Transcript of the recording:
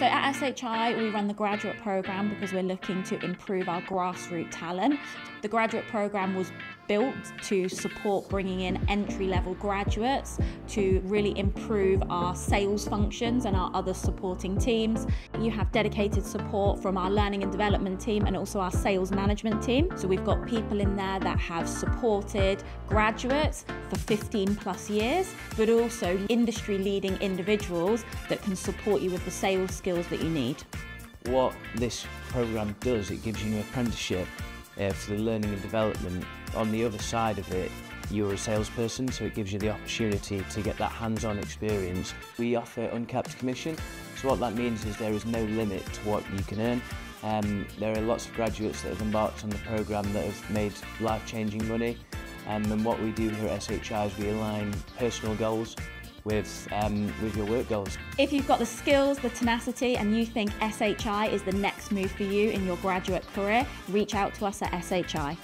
So at SHI, we run the graduate program because we're looking to improve our grassroots talent. The graduate program was built to support bringing in entry level graduates to really improve our sales functions and our other supporting teams. You have dedicated support from our learning and development team and also our sales management team. So we've got people in there that have supported graduates for 15 plus years, but also industry leading individuals that can support you with the sales skills that you need. What this program does, it gives you an apprenticeship uh, for the learning and development. On the other side of it, you're a salesperson, so it gives you the opportunity to get that hands-on experience. We offer uncapped commission, so what that means is there is no limit to what you can earn. Um, there are lots of graduates that have embarked on the programme that have made life-changing money, um, and what we do here at SHI is we align personal goals with, um, with your work goals. If you've got the skills, the tenacity, and you think SHI is the next move for you in your graduate career, reach out to us at SHI.